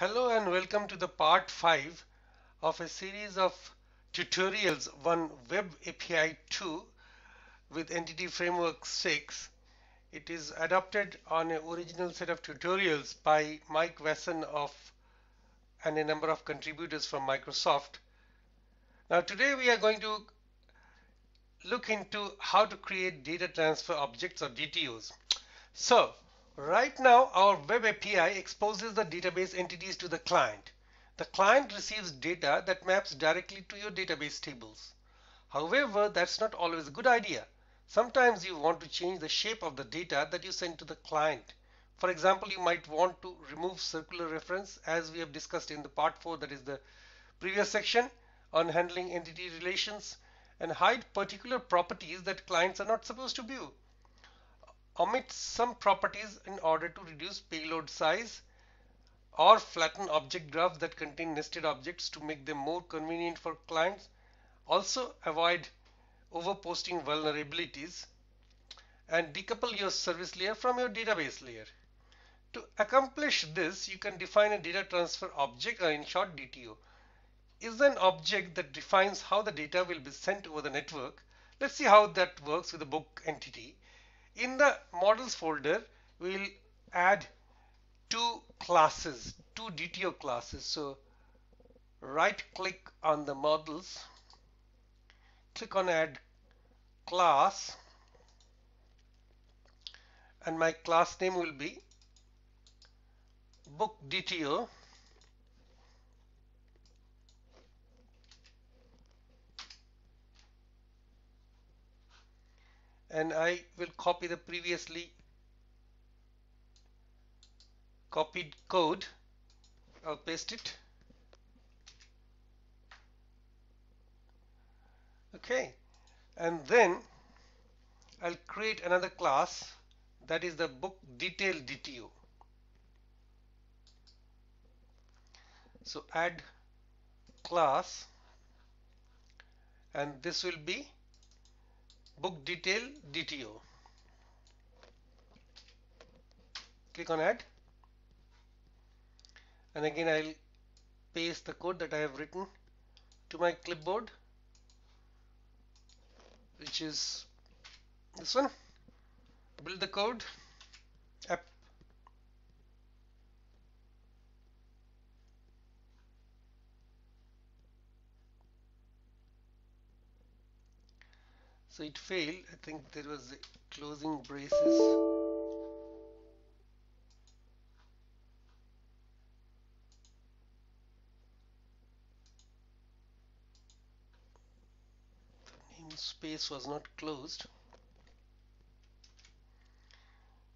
Hello and welcome to the part 5 of a series of tutorials on Web API 2 with Entity Framework 6. It is adopted on an original set of tutorials by Mike Wasson of and a number of contributors from Microsoft. Now today we are going to look into how to create data transfer objects or DTOs. So Right now, our web API exposes the database entities to the client. The client receives data that maps directly to your database tables. However, that's not always a good idea. Sometimes you want to change the shape of the data that you send to the client. For example, you might want to remove circular reference as we have discussed in the part 4 that is the previous section on handling entity relations and hide particular properties that clients are not supposed to view omit some properties in order to reduce payload size or flatten object graphs that contain nested objects to make them more convenient for clients. Also avoid overposting vulnerabilities and decouple your service layer from your database layer. To accomplish this, you can define a data transfer object or in short DTO. Is an object that defines how the data will be sent over the network. Let's see how that works with a book entity. In the models folder, we'll add two classes, two DTO classes. So right click on the models, click on add class and my class name will be book DTO and I will copy the previously copied code. I'll paste it. Okay. And then I'll create another class. That is the book detail DTO so add class. And this will be book detail DTO. Click on add. And again I'll paste the code that I have written to my clipboard which is this one. Build the code. App So it failed. I think there was closing braces. Namespace was not closed.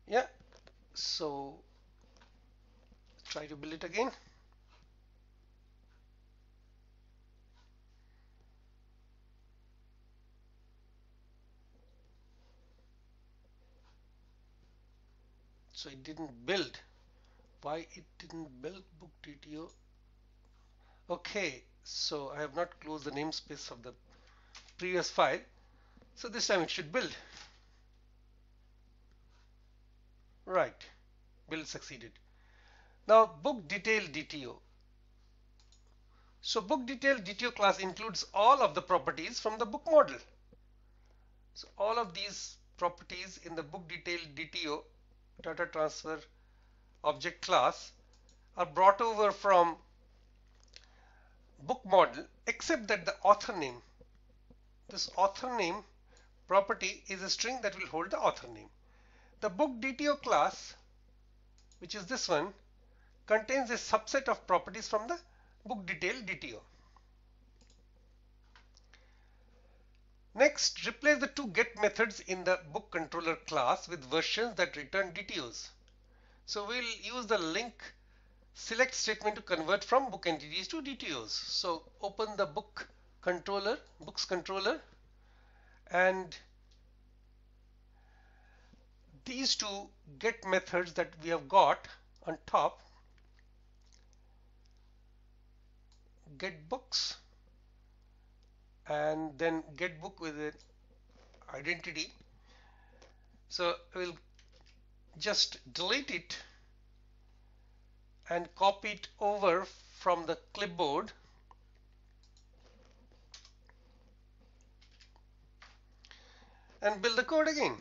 Yeah, so try to build it again. So it didn't build. Why it didn't build? Book DTO okay so I have not closed the namespace of the previous file. So this time it should build. Right build succeeded. Now book detail DTO so book detail DTO class includes all of the properties from the book model. So all of these properties in the book detail DTO data transfer object class are brought over from book model except that the author name this author name property is a string that will hold the author name. The book DTO class which is this one contains a subset of properties from the book detail DTO Next, replace the two get methods in the book controller class with versions that return DTOs. So we'll use the LINQ select statement to convert from book entities to DTOs. So open the book controller, books controller, and these two get methods that we have got on top get books and then get book with an identity so we'll just delete it and copy it over from the clipboard and build the code again.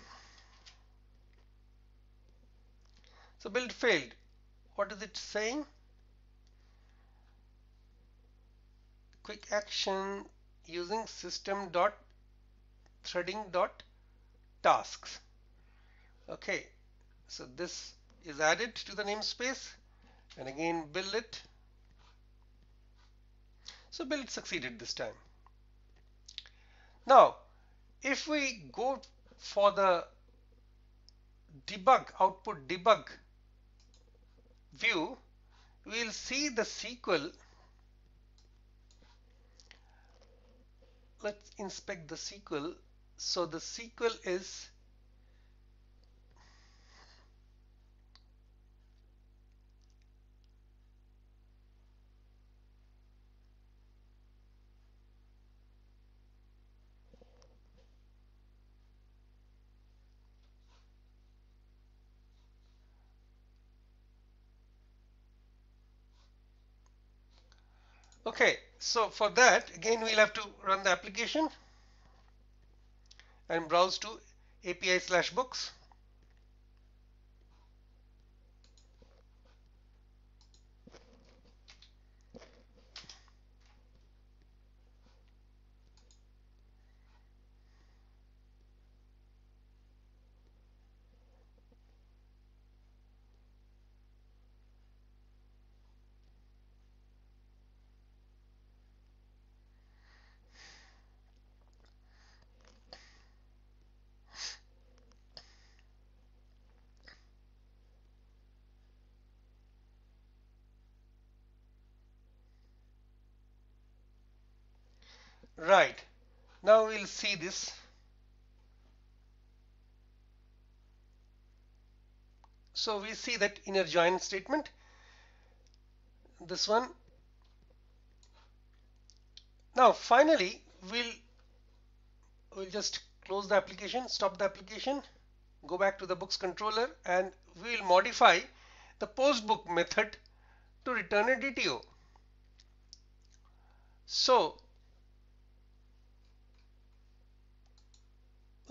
So build failed. What is it saying? Quick action using system dot threading dot tasks. Okay, so this is added to the namespace and again build it. So build succeeded this time. Now if we go for the debug output debug view we'll see the SQL let's inspect the SQL so the SQL is Okay, so for that, again, we'll have to run the application and browse to API slash books. Right. Now we'll see this. So we see that inner join statement. This one. Now finally we'll we'll just close the application, stop the application, go back to the books controller and we'll modify the postbook method to return a DTO. So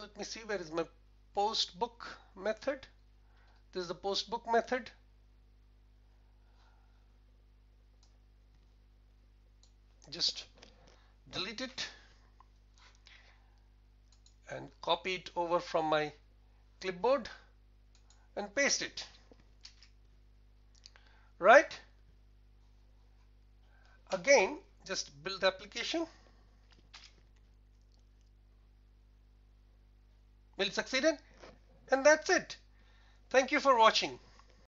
let me see where is my post book method. This is the post book method. Just delete it and copy it over from my clipboard and paste it. Right? Again just build the application will succeed and that's it. Thank you for watching